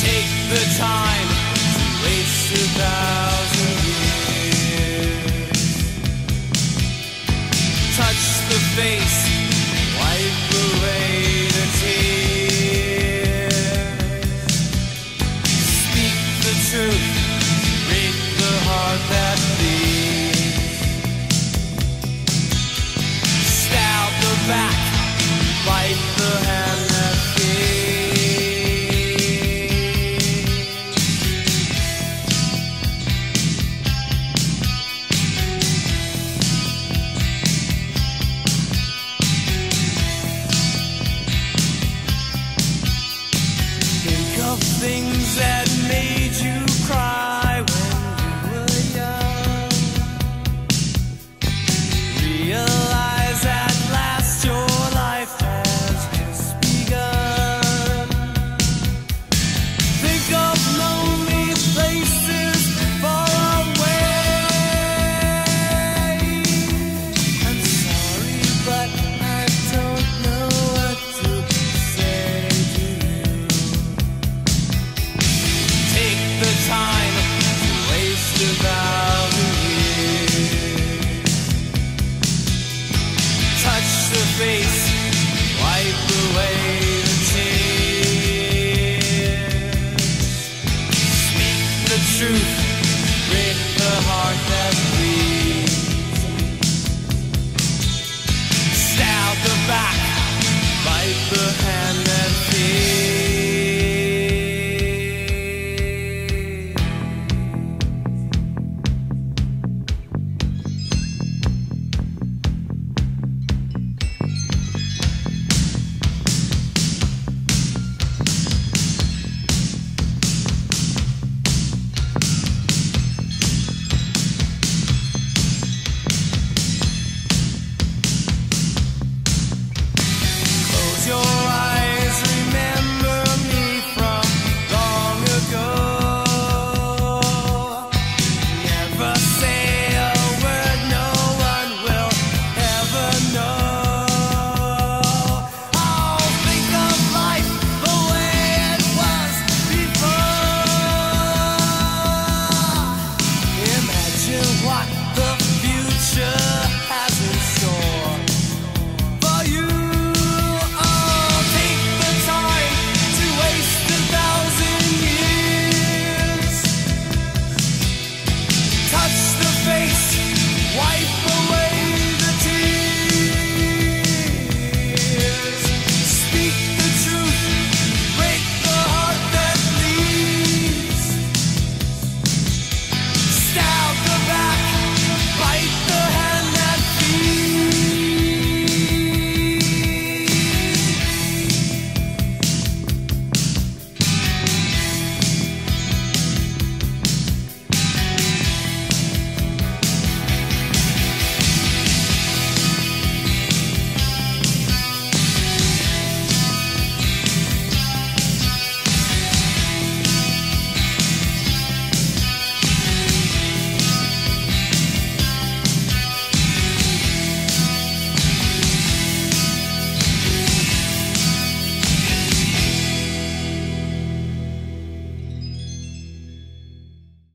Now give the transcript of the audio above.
take the time to waste a thousand years. Touch the face. survive.